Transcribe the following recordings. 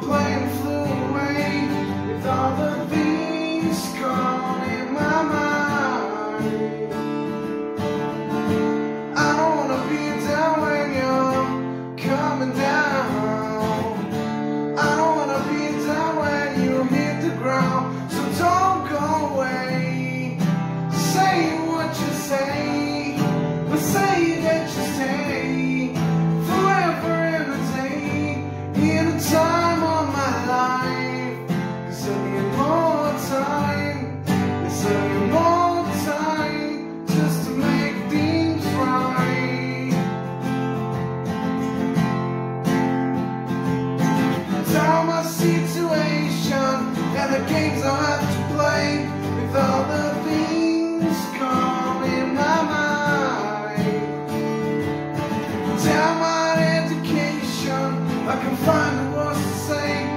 play. games I have to play with all the things calm in my mind. Down my education, I can find the words to say.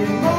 you.